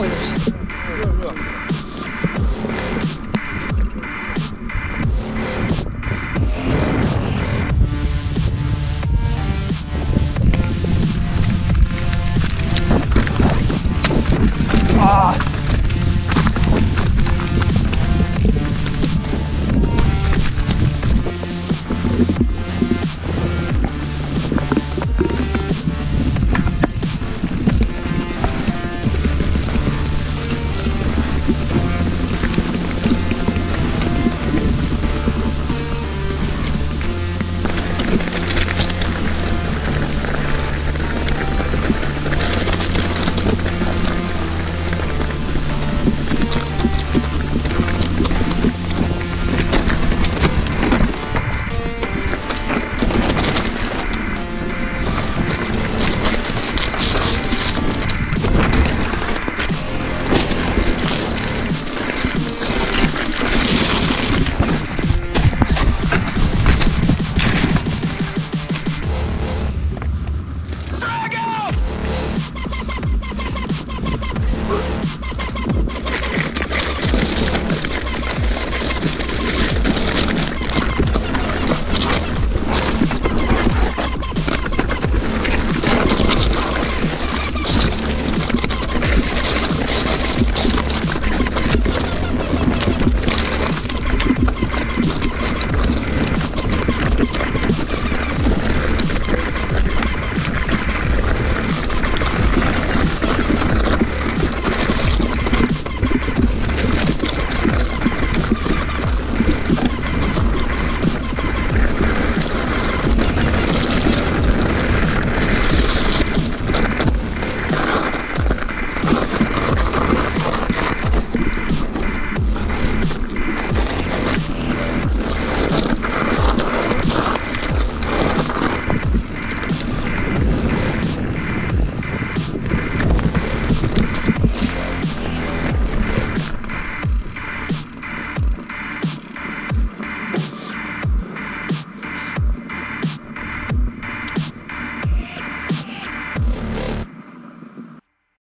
Powiedz.